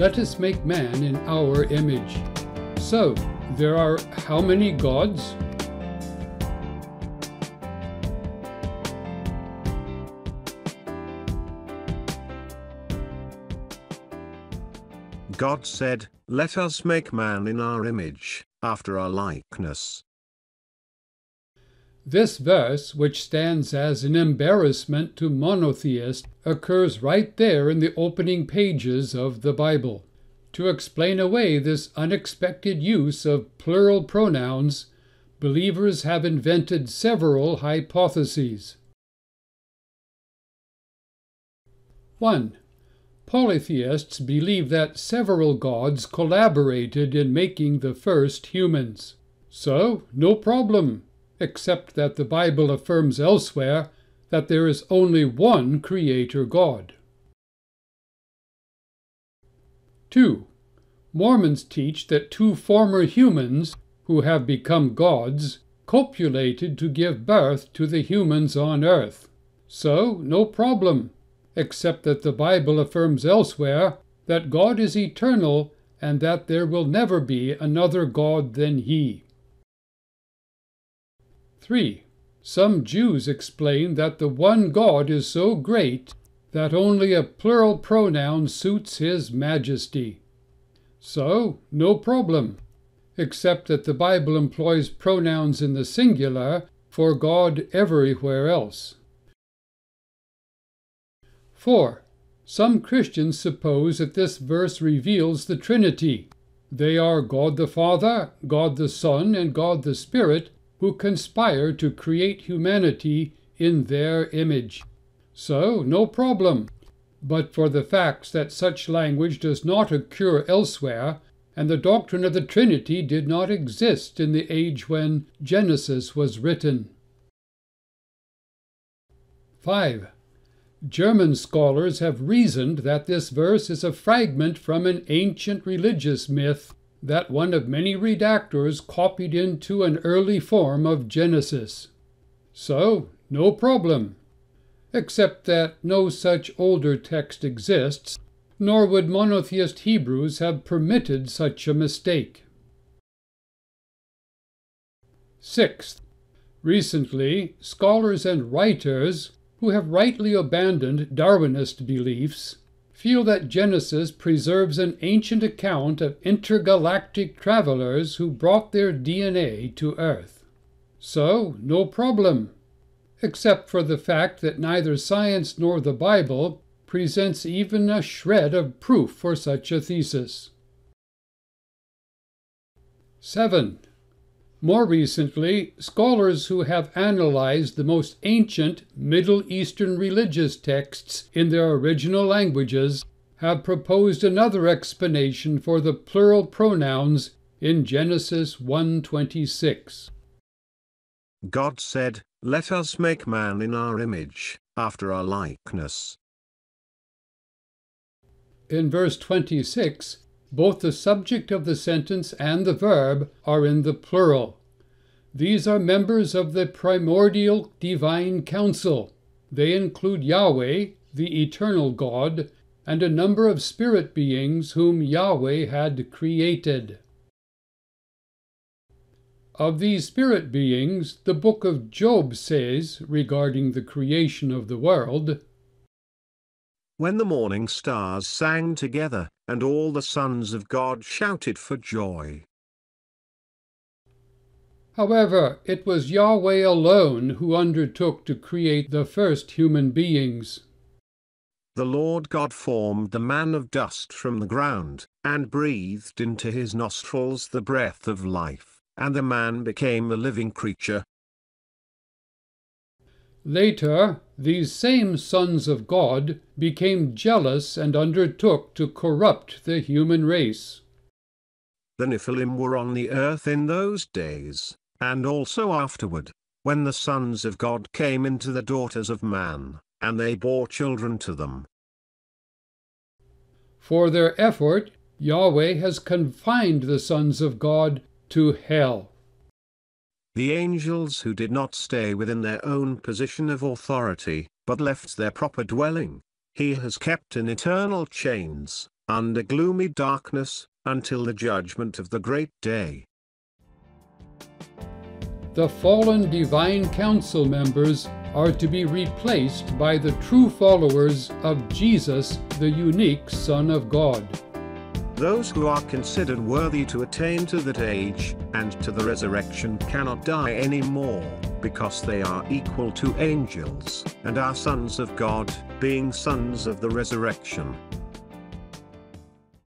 Let us make man in our image. So, there are how many gods? God said, Let us make man in our image, after our likeness. This verse, which stands as an embarrassment to monotheists, occurs right there in the opening pages of the Bible. To explain away this unexpected use of plural pronouns, believers have invented several hypotheses. 1. Polytheists believe that several gods collaborated in making the first humans. So, no problem, except that the Bible affirms elsewhere that there is only one Creator God. 2. Mormons teach that two former humans, who have become gods, copulated to give birth to the humans on earth. So, no problem, except that the Bible affirms elsewhere that God is eternal and that there will never be another God than He. 3. Some Jews explain that the one God is so great that only a plural pronoun suits his majesty. So, no problem, except that the Bible employs pronouns in the singular for God everywhere else. 4. Some Christians suppose that this verse reveals the Trinity. They are God the Father, God the Son, and God the Spirit who conspire to create humanity in their image. So, no problem. But for the facts that such language does not occur elsewhere, and the doctrine of the Trinity did not exist in the age when Genesis was written. 5. German scholars have reasoned that this verse is a fragment from an ancient religious myth that one of many redactors copied into an early form of Genesis. So, no problem except that no such older text exists, nor would monotheist Hebrews have permitted such a mistake. Sixth, recently, scholars and writers who have rightly abandoned Darwinist beliefs feel that Genesis preserves an ancient account of intergalactic travelers who brought their DNA to Earth. So, no problem except for the fact that neither science nor the Bible presents even a shred of proof for such a thesis. 7. More recently, scholars who have analyzed the most ancient Middle Eastern religious texts in their original languages have proposed another explanation for the plural pronouns in Genesis 1:26. God said, Let us make man in our image, after our likeness. In verse 26, both the subject of the sentence and the verb are in the plural. These are members of the primordial divine council. They include Yahweh, the eternal God, and a number of spirit beings whom Yahweh had created. Of these spirit beings, the book of Job says regarding the creation of the world When the morning stars sang together, and all the sons of God shouted for joy. However, it was Yahweh alone who undertook to create the first human beings. The Lord God formed the man of dust from the ground, and breathed into his nostrils the breath of life and the man became a living creature. Later, these same sons of God became jealous and undertook to corrupt the human race. The Nephilim were on the earth in those days, and also afterward, when the sons of God came into the daughters of man, and they bore children to them. For their effort, Yahweh has confined the sons of God to hell. The angels who did not stay within their own position of authority, but left their proper dwelling, he has kept in eternal chains, under gloomy darkness, until the judgment of the great day. The fallen divine council members are to be replaced by the true followers of Jesus, the unique Son of God. Those who are considered worthy to attain to that age, and to the resurrection cannot die anymore, because they are equal to angels, and are sons of God, being sons of the resurrection.